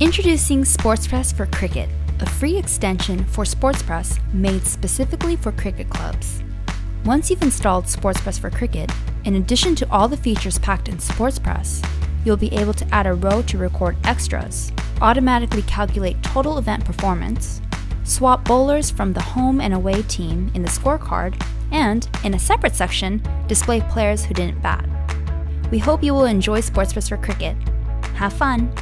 Introducing SportsPress for Cricket, a free extension for SportsPress made specifically for cricket clubs. Once you've installed SportsPress for Cricket, in addition to all the features packed in SportsPress, you'll be able to add a row to record extras, automatically calculate total event performance, swap bowlers from the home and away team in the scorecard, and, in a separate section, display players who didn't bat. We hope you will enjoy SportsPress for Cricket. Have fun!